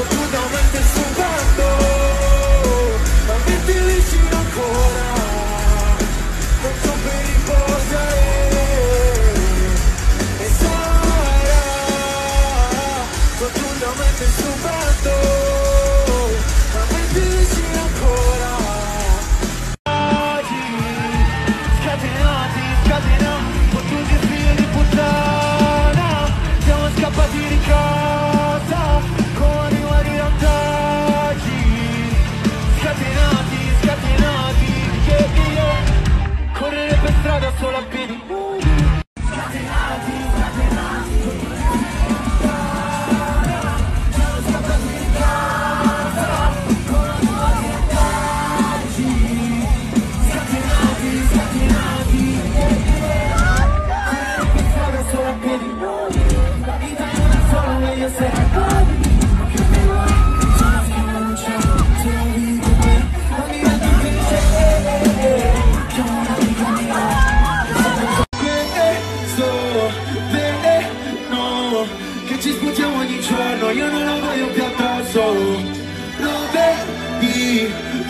我读到文明曙。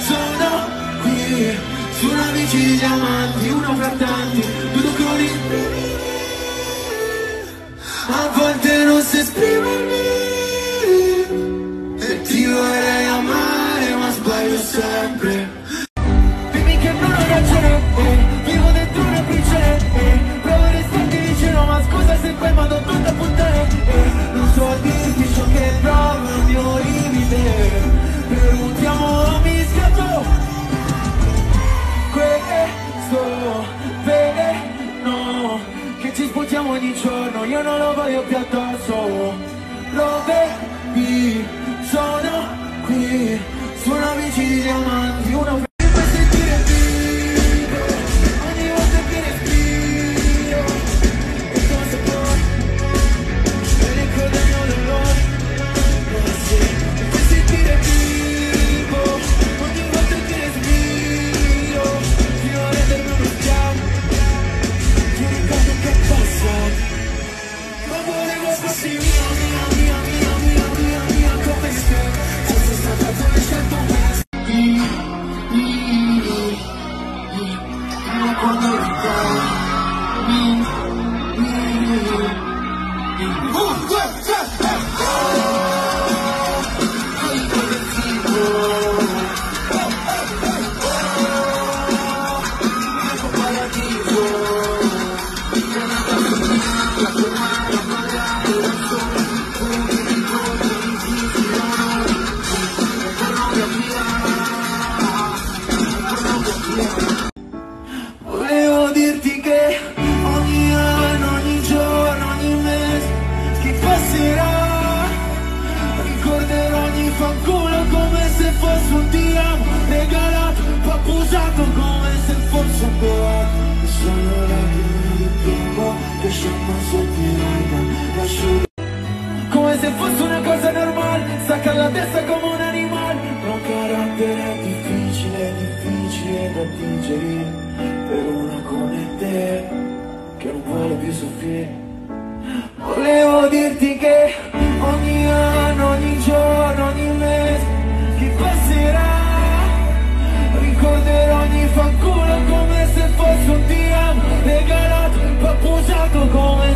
sono qui, su una bici di amanti, uno fra tanti, due tocconi. A volte non si esprimermi, e ti vorrei amare, ma sbaglio sempre. non lo voglio più addosso Lo vedi, sono qui, sono amici di diamante. Corner. fosse un ti amo regalato Poi abusato come se fosse un boato. E sono lacrime di piombo che scendono sotto i raga Lascio come se fosse una cosa normale Stacca la testa come un animale. Non carattere è difficile, difficile da digerire Per una come te Che non vuole più soffrire. Volevo dirti che Zako Gomez.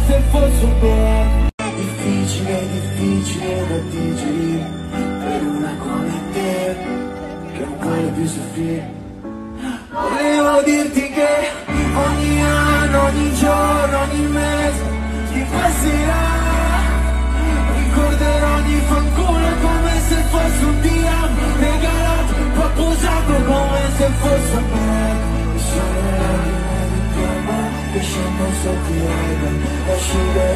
我许愿。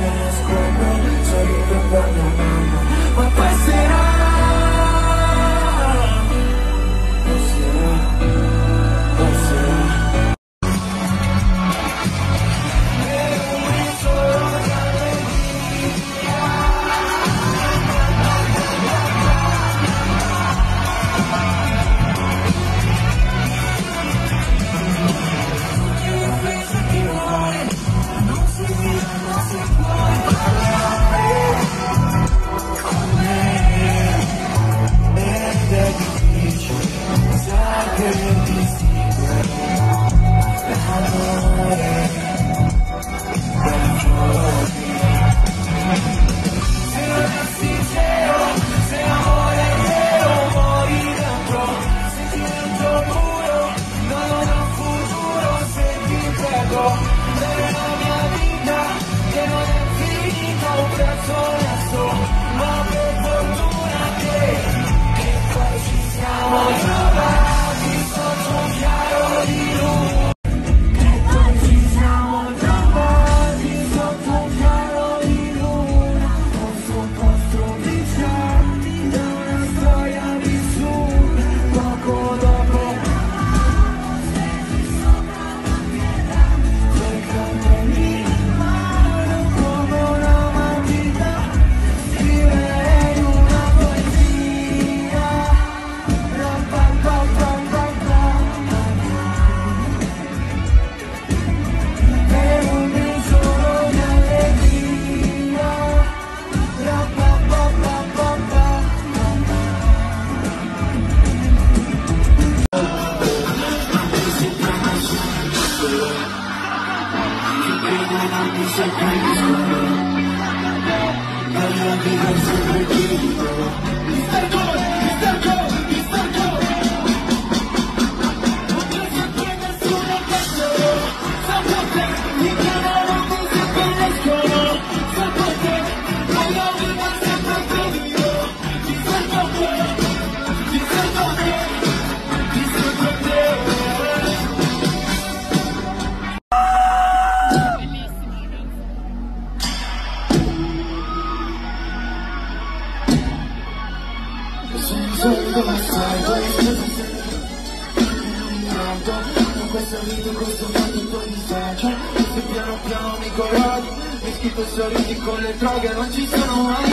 sorriso con il tuo disagio E se piano piano mi corrodi Mi schifo i sorrisi con le droghe Non ci sono mai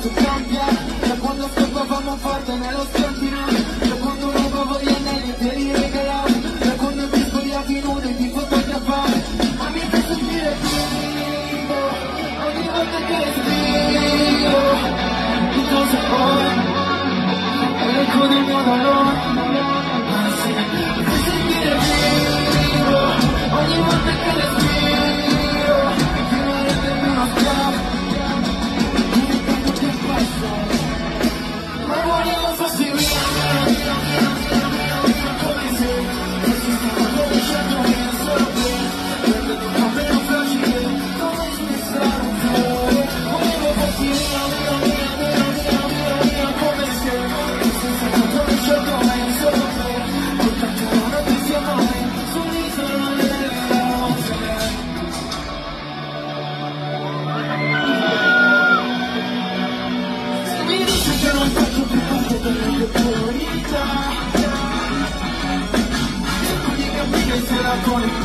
Tu cambia Da quando scappavamo forte nello scampino I'm gonna